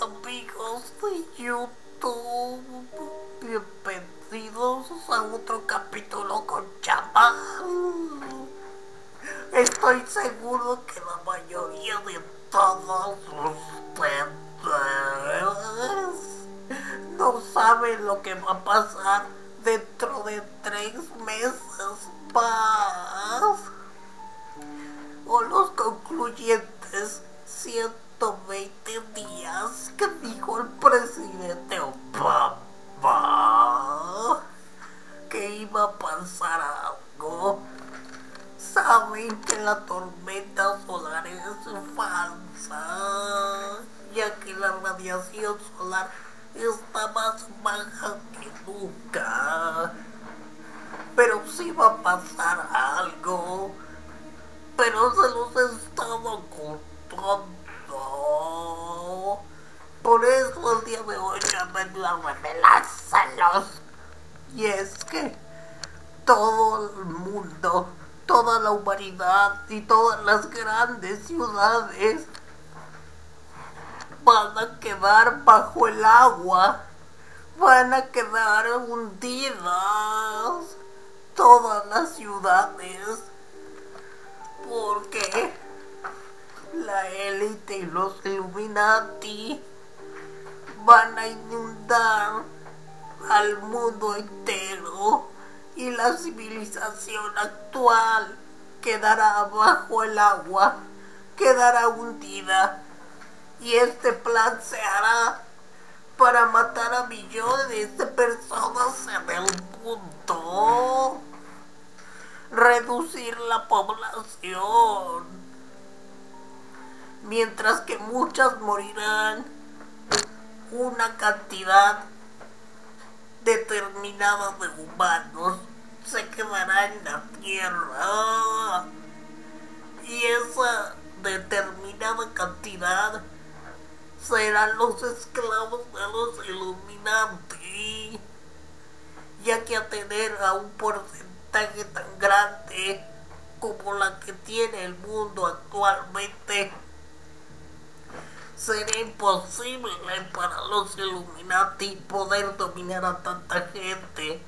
amigos de YouTube. Bienvenidos a otro capítulo con Chapa. Estoy seguro que la mayoría de todos ustedes no saben lo que va a pasar dentro de tres meses más. O los concluyentes Saben que la tormenta solar es falsa, ya que la radiación solar está más baja que nunca. Pero sí va a pasar algo. Pero se los he estado ocultando. Por eso el día de hoy ya vengo a revelárselos. Y es que todo el mundo, toda la humanidad y todas las grandes ciudades van a quedar bajo el agua, van a quedar hundidas todas las ciudades porque la élite y los Illuminati van a inundar al mundo entero y la civilización actual quedará bajo el agua, quedará hundida. Y este plan se hará para matar a millones de personas en el mundo, reducir la población, mientras que muchas morirán, una cantidad determinada de humanos en la tierra y esa determinada cantidad serán los esclavos de los Illuminati, ya que a tener a un porcentaje tan grande como la que tiene el mundo actualmente, será imposible para los Illuminati poder dominar a tanta gente.